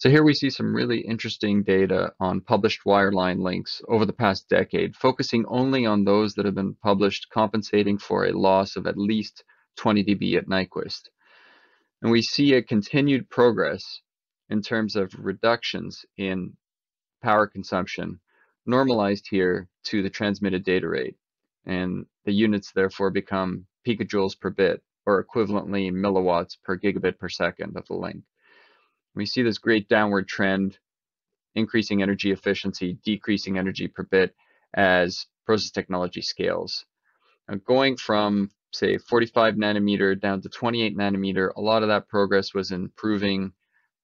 So here we see some really interesting data on published wireline links over the past decade, focusing only on those that have been published compensating for a loss of at least 20 dB at Nyquist. And we see a continued progress in terms of reductions in power consumption, normalized here to the transmitted data rate. And the units therefore become picojoules per bit, or equivalently milliwatts per gigabit per second of the link. We see this great downward trend, increasing energy efficiency, decreasing energy per bit as process technology scales. Now going from, say, 45 nanometer down to 28 nanometer, a lot of that progress was improving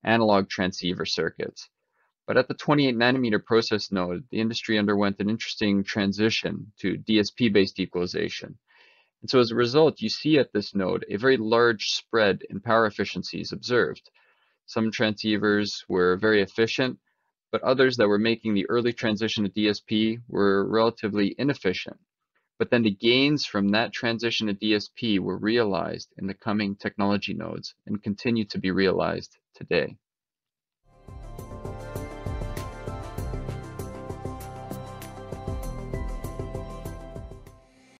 analog transceiver circuits. But at the 28 nanometer process node, the industry underwent an interesting transition to DSP-based equalization. And so as a result, you see at this node a very large spread in power efficiencies observed. Some transceivers were very efficient, but others that were making the early transition to DSP were relatively inefficient. But then the gains from that transition to DSP were realized in the coming technology nodes and continue to be realized today.